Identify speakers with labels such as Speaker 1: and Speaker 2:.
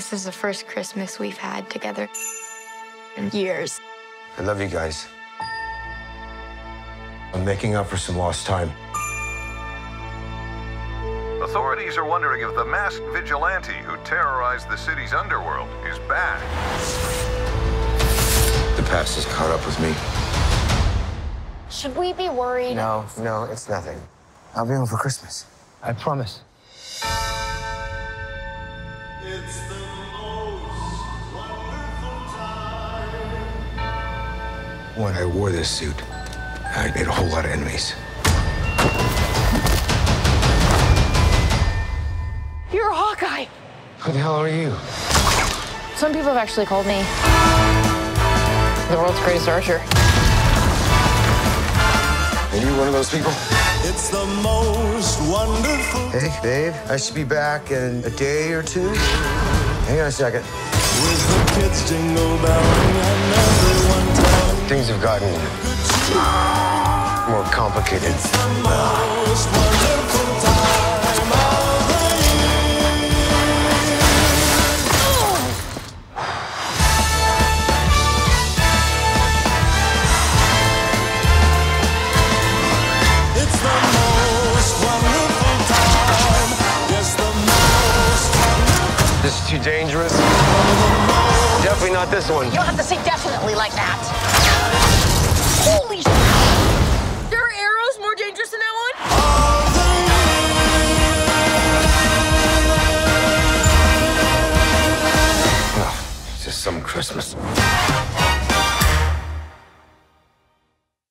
Speaker 1: This is the first Christmas we've had together in years.
Speaker 2: I love you guys. I'm making up for some lost time.
Speaker 3: Authorities are wondering if the masked vigilante who terrorized the city's underworld is back.
Speaker 2: The past has caught up with me.
Speaker 1: Should we be worried?
Speaker 2: No, no, it's nothing. I'll be home for Christmas. I promise. When I wore this suit, I made a whole lot of enemies.
Speaker 4: You're a Hawkeye.
Speaker 2: Who the hell are you?
Speaker 4: Some people have actually called me the world's greatest archer.
Speaker 2: Are you one of those people?
Speaker 5: It's the most wonderful.
Speaker 2: Hey, babe, I should be back in a day or two. Hang on a second. Things have gotten more complicated.
Speaker 5: the most wonderful time of the year. It's the most wonderful time. Yes, the most wonderful.
Speaker 2: This is too dangerous. Definitely not this one.
Speaker 4: You don't have to say definitely like that. Holy sh! There are arrows more dangerous than that one?
Speaker 2: Oh, It's just some Christmas.